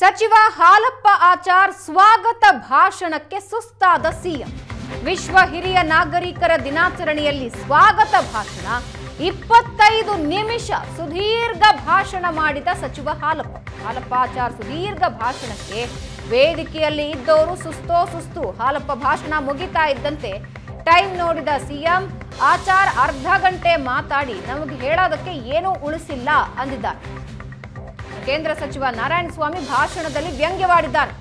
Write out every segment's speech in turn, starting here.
ಸಚಿವ ಹಾಲಪ್ಪ ಆಚಾರ್ ಸ್ವಾಗತ ಭಾಷಣಕ್ಕೆ ಸುಸ್ತಾದ ಸಿಎಂ. ವಿಶ್ವ ಹಿರಿಯ ನಾಗರಿಕರ ದಿನಾಚರಣೆಯಲ್ಲಿ ಸ್ವಾಗತ ಭಾಷಣ. ಇಪ್ಪತ್ತೈದು ನಿಮಿಷ ಸುದೀರ್ಘ ಭಾಷಣ ಮಾಡಿದ ಸಚಿವ ಹಾಲಪ್ಪ. ಹಾಲಪ್ಪ ಆಚಾರ್ ಸುದೀರ್ಘ ಭಾಷಣಕ್ಕೆ ವೇದಿಕೆಯಲ್ಲಿ ಇದ್ದವರು ಸುಸ್ತೋ ಸುಸ್ತು. ಹಾಲಪ್ಪ ಭಾಷಣ ಮುಗಿತಾ ಇದ್ದಂತೆ ಟೈಮ್ ನೋಡಿದ ಸಿಎಂ, ಆಚಾರ್ ಅರ್ಧ ಗಂಟೆ ಮಾತಾಡಿ ನಮಗೆ ಹೇಳೋದಕ್ಕೆ ಏನೂ ಉಳಿಸಿಲ್ಲ ಅಂದಿದ್ದಾರೆ. ಕೇಂದ್ರ ಸಚಿವ ನಾರಾಯಣಸ್ವಾಮಿ ಭಾಷಣದಲ್ಲಿ ವ್ಯಂಗ್ಯವಾಡಿದ್ದಾರೆ.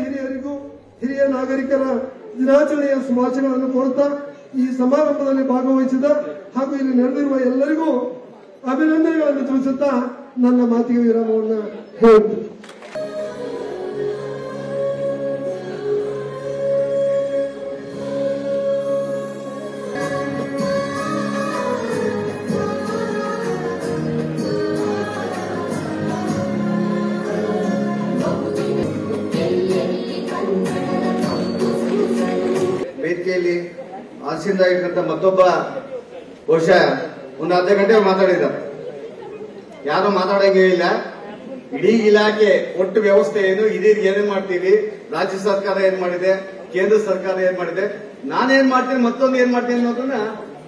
ಹಿರಿಯರಿಗೂ ಹಿರಿಯ ನಾಗರಿಕರ ದಿನಾಚರಣೆಯ ಶುಭಾಶಯಗಳನ್ನು ಕೋರುತ್ತಾ ಈ ಸಮಾರಂಭದಲ್ಲಿ ಭಾಗವಹಿಸಿದ ಹಾಗೂ ಇಲ್ಲಿ ನಡೆದಿರುವ ಎಲ್ಲರಿಗೂ ಅಭಿನಂದನೆಗಳನ್ನು ತಿಳಿಸುತ್ತಾ ನನ್ನ ಮಾತಿಗೆ ವಿರಾಮವನ್ನು ಹೇಳಿದ್ದೆ ವೇದಿಕೆಯಲ್ಲಿ ಇರ್ತಕ್ಕಂಥ ಮತ್ತೊಬ್ಬ ಬಹುಶಃ ಒಂದು ಅರ್ಧ ಗಂಟೆ ಮಾತಾಡಿದ್ದಾರೆ. ಯಾರು ಮಾತಾಡಂಗೇ ಇಲ್ಲ. ಇಡೀ ಇಲಾಖೆ ಒಟ್ಟು ವ್ಯವಸ್ಥೆ ಏನು? ಇದೀಗ ಏನೇನ್ ಮಾಡ್ತೀವಿ? ರಾಜ್ಯ ಸರ್ಕಾರ ಏನ್ ಮಾಡಿದೆ? ಕೇಂದ್ರ ಸರ್ಕಾರ ಏನ್ ಮಾಡಿದೆ? ನಾನೇನ್ ಮಾಡ್ತೀನಿ, ಮತ್ತೊಂದು ಏನ್ ಮಾಡ್ತೀನಿ ಅನ್ನೋದನ್ನ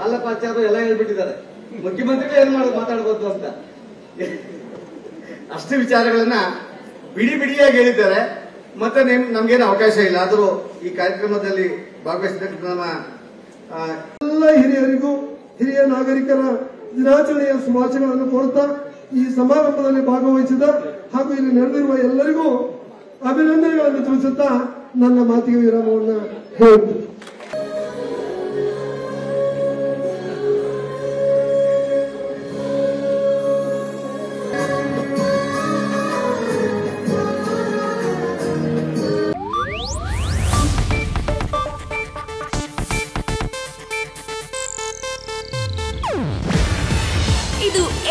ಹಾಲಪ್ಪಾಚಾರ್ಯ ಎಲ್ಲ ಹೇಳ್ಬಿಟ್ಟಿದ್ದಾರೆ. ಮುಖ್ಯಮಂತ್ರಿಗಳು ಏನ್ ಮಾಡೋದು ಮಾತಾಡಬಹುದು ಅಂತ. ಅಷ್ಟು ವಿಚಾರಗಳನ್ನ ಬಿಡಿ ಬಿಡಿಯಾಗಿ ಹೇಳಿದ್ದಾರೆ. ಮತ್ತೆ ನಿಮ್- ನಮ್ಗೇನು ಅವಕಾಶ ಇಲ್ಲ. ಆದರೂ ಈ ಕಾರ್ಯಕ್ರಮದಲ್ಲಿ ಭಾಗವಹಿಸಿದ ನಮ್ಮ ಎಲ್ಲ ಹಿರಿಯರಿಗೂ ಹಿರಿಯ ನಾಗರಿಕರ ದಿನಾಚರಣೆಯ ಶುಭಾಶಯಗಳನ್ನು ಕೋರುತ್ತಾ ಈ ಸಮಾರಂಭದಲ್ಲಿ ಭಾಗವಹಿಸಿದ ಹಾಗೂ ಇಲ್ಲಿ ನಡೆದಿರುವ ಎಲ್ಲರಿಗೂ ಅಭಿನಂದನೆಗಳನ್ನು ತಿಳಿಸುತ್ತಾ ನನ್ನ ಮಾತಿಗೆ ವಿರಾಮವನ್ನು ಹೇಳುತ್ತೇನೆ